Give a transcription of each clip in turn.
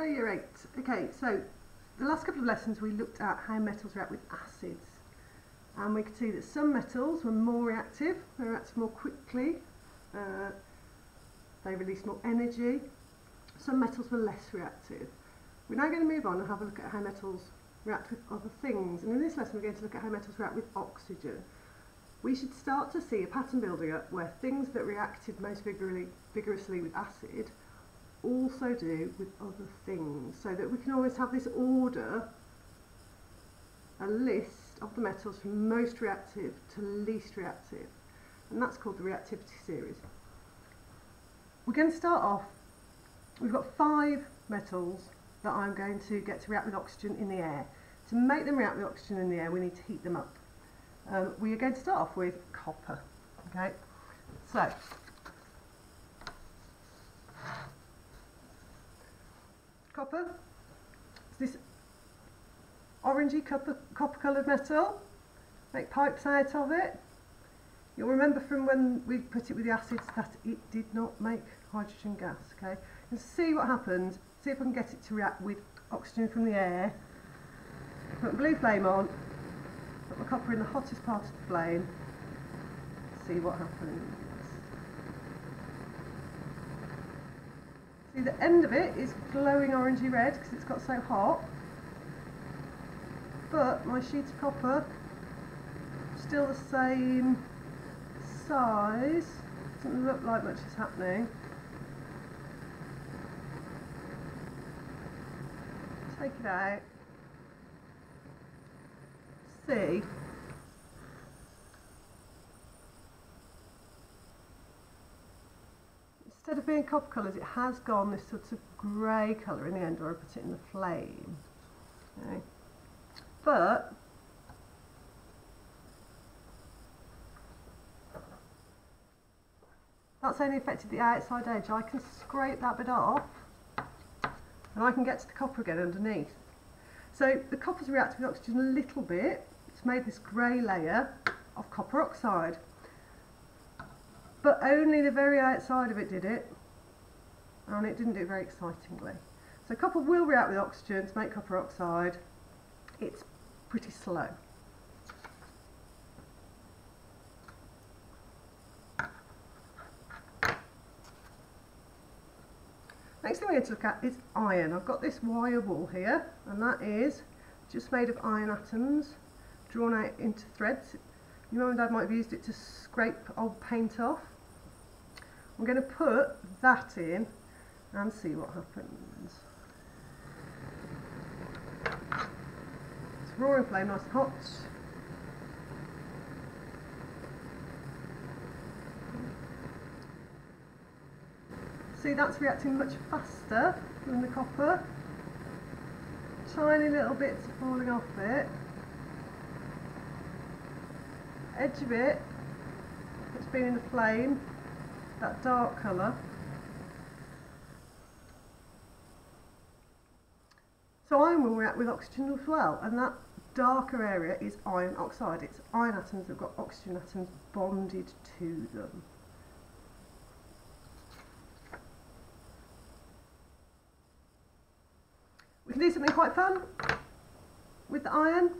Hello Year 8. Okay, so the last couple of lessons we looked at how metals react with acids. And we could see that some metals were more reactive, they reacted more quickly, uh, they released more energy. Some metals were less reactive. We're now going to move on and have a look at how metals react with other things. And in this lesson we're going to look at how metals react with oxygen. We should start to see a pattern building up where things that reacted most vigorously, vigorously with acid also do with other things so that we can always have this order a list of the metals from most reactive to least reactive and that's called the reactivity series. We're going to start off, we've got five metals that I'm going to get to react with oxygen in the air. To make them react with oxygen in the air we need to heat them up. Um, we are going to start off with copper. Okay, so copper. This orangey copper, copper coloured metal. Make pipes out of it. You'll remember from when we put it with the acids that it did not make hydrogen gas. Okay, and see what happens. See if I can get it to react with oxygen from the air. Put blue flame on. Put my copper in the hottest part of the flame. See what happens. See the end of it is glowing orangey red because it's got so hot. But my sheet of copper still the same size. Doesn't look like much is happening. Take it out. See instead of being copper colours, it has gone this sort of grey colour in the end where I put it in the flame. Okay. But that's only affected the outside edge. I can scrape that bit off and I can get to the copper again underneath. So the copper's reacted with oxygen a little bit. It's made this grey layer of copper oxide but only the very outside of it did it and it didn't do it very excitingly. So copper will react with oxygen to make copper oxide. It's pretty slow. Next thing we're going to look at is iron. I've got this wire wool here and that is just made of iron atoms drawn out into threads. Your mum and dad might have used it to scrape old paint off. I'm going to put that in and see what happens. It's roaring flame, nice and hot. See that's reacting much faster than the copper. Tiny little bits are falling off it. Edge of it, it's been in the flame, that dark colour. So iron will react with oxygen as well, and that darker area is iron oxide. It's iron atoms that have got oxygen atoms bonded to them. We can do something quite fun with the iron.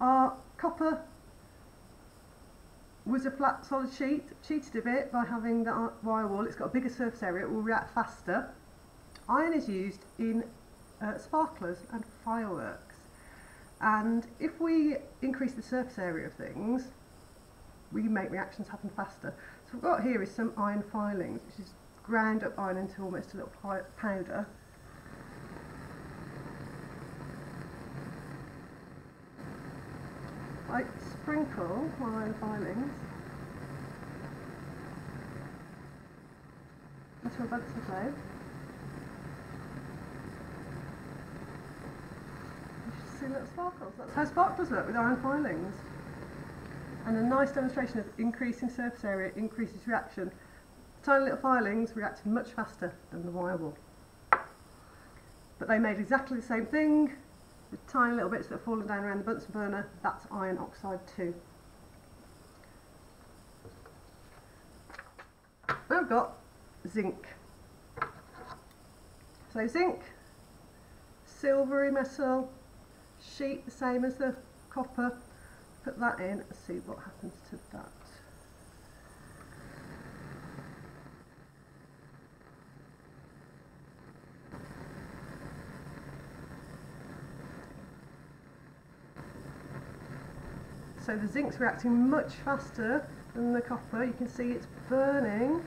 Our copper was a flat solid sheet, cheated a bit by having the wire wool, it's got a bigger surface area, it will react faster. Iron is used in uh, sparklers and fireworks and if we increase the surface area of things we make reactions happen faster. So what we've got here is some iron filings which is ground up iron into almost a little powder I sprinkle my filings into a Bunsen flame. You should see little sparkles. That's how sparklers look with iron filings. And a nice demonstration of increasing surface area increases reaction. Tiny little filings reacted much faster than the wire wool. But they made exactly the same thing, the tiny little bits that are falling down around the Bunsen burner, that's iron oxide too. Then I've got zinc. So zinc, silvery metal, sheet the same as the copper. Put that in and see what happens to that. So the zinc's reacting much faster than the copper. You can see it's burning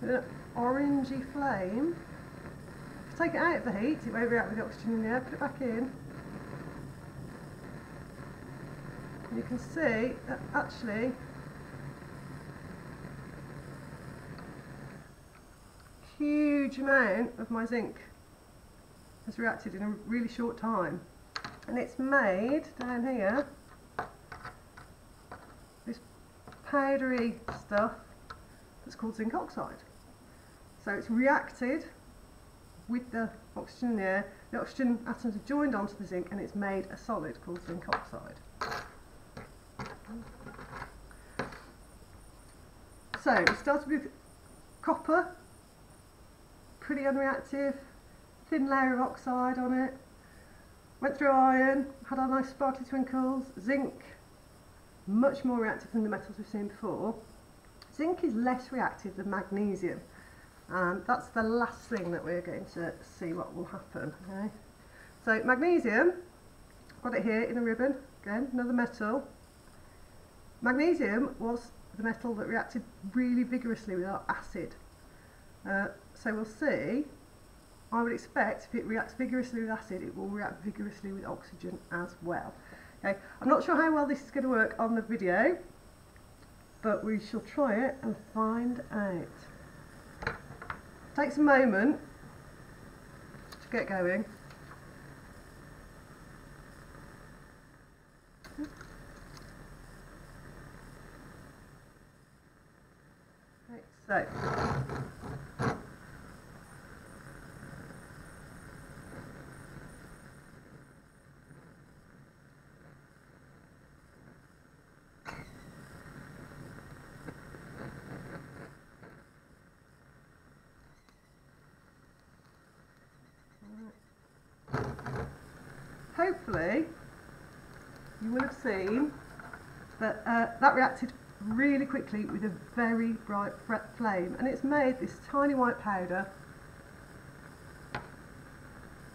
with an orangey flame. If you take it out of the heat, it won't react with the oxygen in the air. Put it back in. You can see that actually huge amount of my zinc has reacted in a really short time and it's made down here this powdery stuff that's called zinc oxide. So it's reacted with the oxygen in the air, the oxygen atoms have joined onto the zinc and it's made a solid called zinc oxide. So we started with copper, pretty unreactive, thin layer of oxide on it, Went through iron, had our nice sparkly twinkles. Zinc, much more reactive than the metals we've seen before. Zinc is less reactive than magnesium. And that's the last thing that we're going to see what will happen. Okay? So magnesium, got it here in a ribbon, again, another metal. Magnesium was the metal that reacted really vigorously with our acid. Uh, so we'll see I would expect if it reacts vigorously with acid, it will react vigorously with oxygen as well. Okay, I'm not sure how well this is going to work on the video, but we shall try it and find out. Takes a moment to get going. Okay, so hopefully you will have seen that uh, that reacted really quickly with a very bright flame and it's made this tiny white powder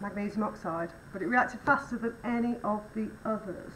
magnesium oxide but it reacted faster than any of the others